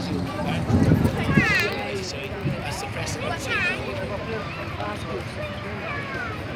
Thank you.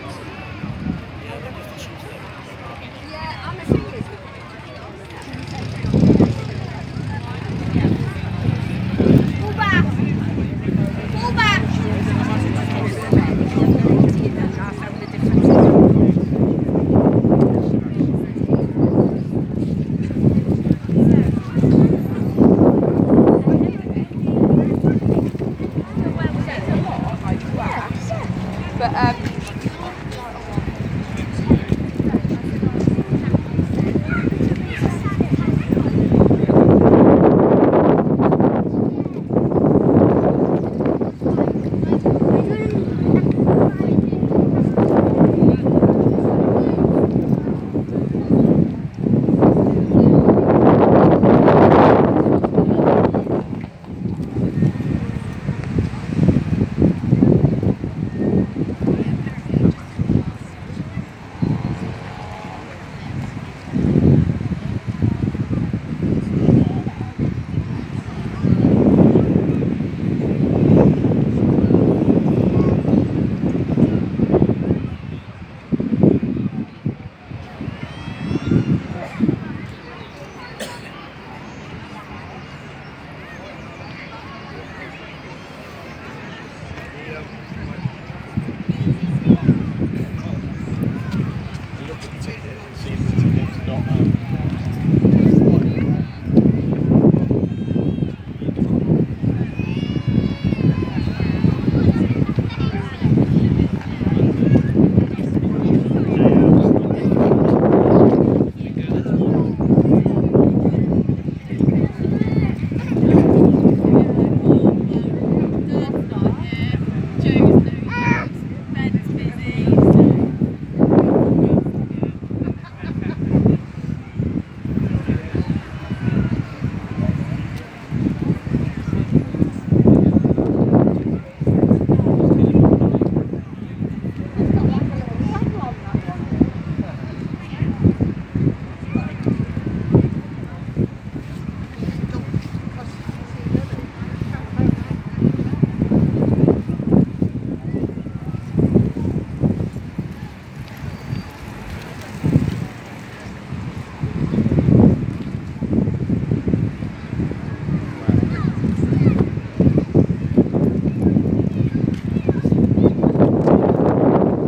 But um, Bye.